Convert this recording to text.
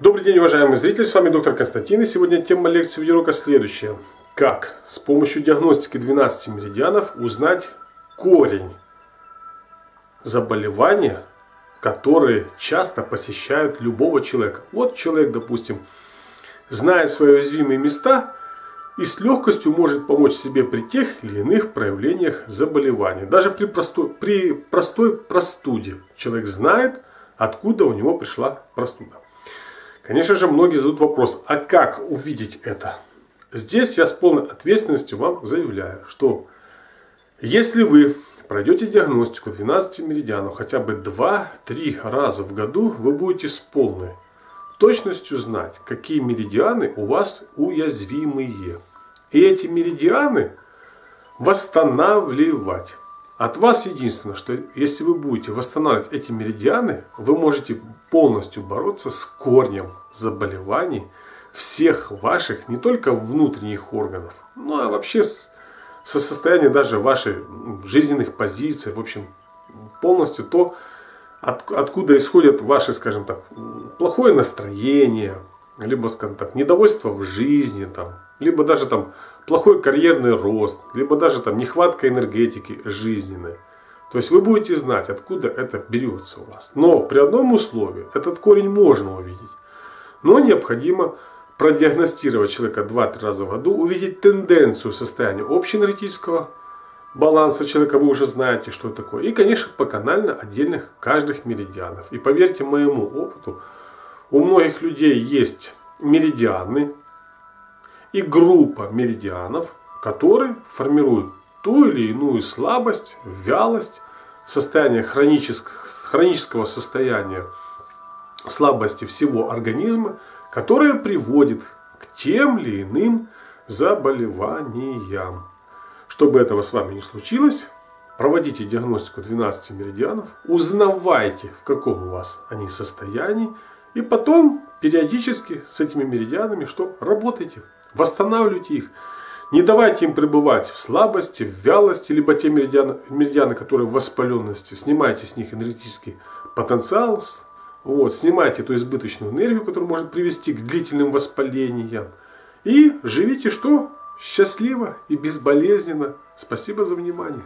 Добрый день, уважаемые зрители, с вами доктор Константин, и сегодня тема лекции видеоурока следующая. Как с помощью диагностики 12 меридианов узнать корень заболевания, которые часто посещают любого человека. Вот человек, допустим, знает свои уязвимые места и с легкостью может помочь себе при тех или иных проявлениях заболевания. Даже при простой, при простой простуде человек знает, откуда у него пришла простуда. Конечно же, многие задают вопрос, а как увидеть это? Здесь я с полной ответственностью вам заявляю, что если вы пройдете диагностику 12 меридианов хотя бы 2-3 раза в году, вы будете с полной точностью знать, какие меридианы у вас уязвимые. И эти меридианы восстанавливать. От вас единственное, что если вы будете восстанавливать эти меридианы, вы можете полностью бороться с корнем заболеваний всех ваших, не только внутренних органов, но и вообще со состояния даже вашей жизненных позиций, в общем, полностью то, от, откуда исходят ваши, скажем так, плохое настроение, либо, скажем так, недовольство в жизни, там, либо даже там плохой карьерный рост, либо даже там нехватка энергетики жизненной. То есть вы будете знать, откуда это берется у вас. Но при одном условии, этот корень можно увидеть. Но необходимо продиагностировать человека 2-3 раза в году, увидеть тенденцию состояния общеэнергетического баланса человека, вы уже знаете, что это такое. И, конечно, поканально отдельных каждых меридианов. И поверьте моему опыту, у многих людей есть меридианы, и группа меридианов, которые формируют ту или иную слабость, вялость, состояние хронического, состояния слабости всего организма, которое приводит к тем или иным заболеваниям. Чтобы этого с вами не случилось, проводите диагностику 12 меридианов, узнавайте, в каком у вас они состоянии, и потом периодически с этими меридианами что? Работайте. Восстанавливайте их. Не давайте им пребывать в слабости, в вялости, либо те меридианы, меридианы которые в воспаленности. Снимайте с них энергетический потенциал, вот, снимайте эту избыточную энергию, которая может привести к длительным воспалениям. И живите что? Счастливо и безболезненно. Спасибо за внимание.